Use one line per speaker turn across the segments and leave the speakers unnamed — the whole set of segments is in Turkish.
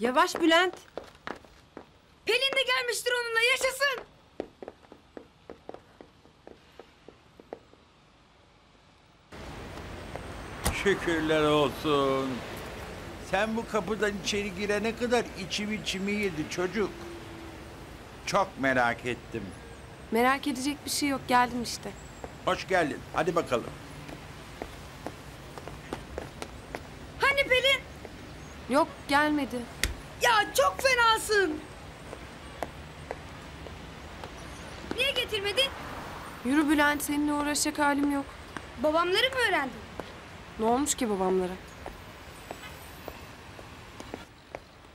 Yavaş Bülent.
Pelin de gelmiştir onunla yaşasın.
Şükürler olsun. Sen bu kapıdan içeri girene kadar içim içimi yedi çocuk. Çok merak ettim.
Merak edecek bir şey yok geldim işte.
Hoş geldin. Hadi bakalım.
Hani Pelin?
Yok gelmedi.
Ya çok fenasın. Niye getirmedin?
Yürü Bülent seninle uğraşacak halim yok.
Babamları mı öğrendin?
Ne olmuş ki babamlara?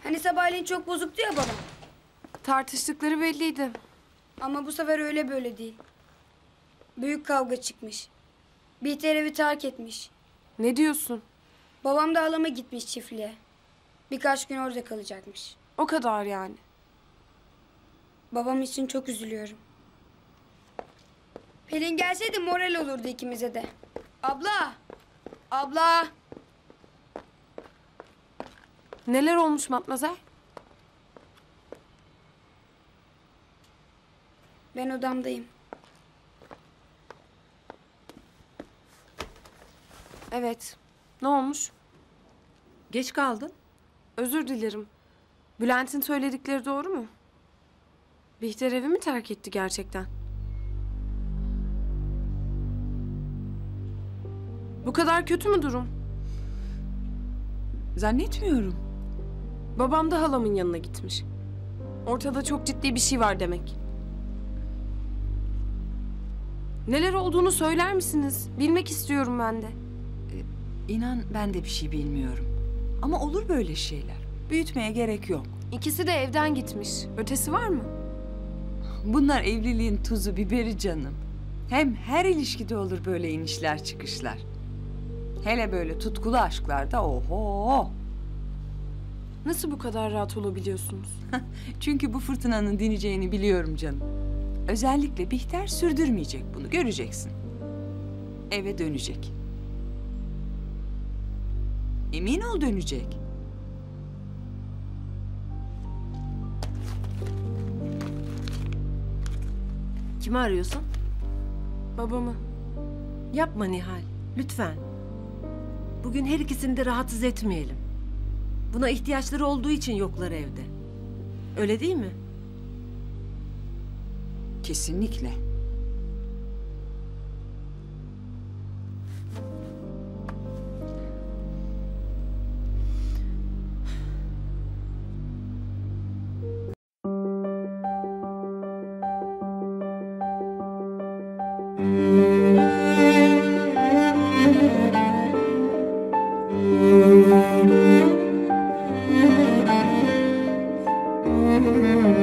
Hani sabahleyin çok bozuktu ya babam.
Tartıştıkları belliydi.
Ama bu sefer öyle böyle değil. Büyük kavga çıkmış. Bihter evi terk etmiş.
Ne diyorsun?
Babam da halama gitmiş çiftliğe. Birkaç gün orada kalacakmış.
O kadar yani.
Babam için çok üzülüyorum. Pelin gelseydi moral olurdu ikimize de. Abla! Abla!
Neler olmuş Matmazel?
Ben odamdayım.
Evet. Ne olmuş?
Geç kaldın.
Özür dilerim. Bülent'in söyledikleri doğru mu? Bihter evi mi terk etti gerçekten? Bu kadar kötü mü durum?
Zannetmiyorum.
Babam da halamın yanına gitmiş. Ortada çok ciddi bir şey var demek. Neler olduğunu söyler misiniz? Bilmek istiyorum ben de.
İnan ben de bir şey bilmiyorum. Ama olur böyle şeyler. Büyütmeye gerek yok.
İkisi de evden gitmiş. Ötesi var mı?
Bunlar evliliğin tuzu biberi canım. Hem her ilişkide olur böyle inişler çıkışlar. Hele böyle tutkulu aşklarda oho.
Nasıl bu kadar rahat olabiliyorsunuz?
Çünkü bu fırtınanın dineceğini biliyorum canım. Özellikle Bihter sürdürmeyecek bunu göreceksin. Eve dönecek. Emin ol dönecek.
Kimi arıyorsun?
Babamı.
Yapma Nihal. Lütfen. Bugün her ikisini de rahatsız etmeyelim. Buna ihtiyaçları olduğu için yoklar evde. Öyle değil mi?
Kesinlikle.
Mm-hmm.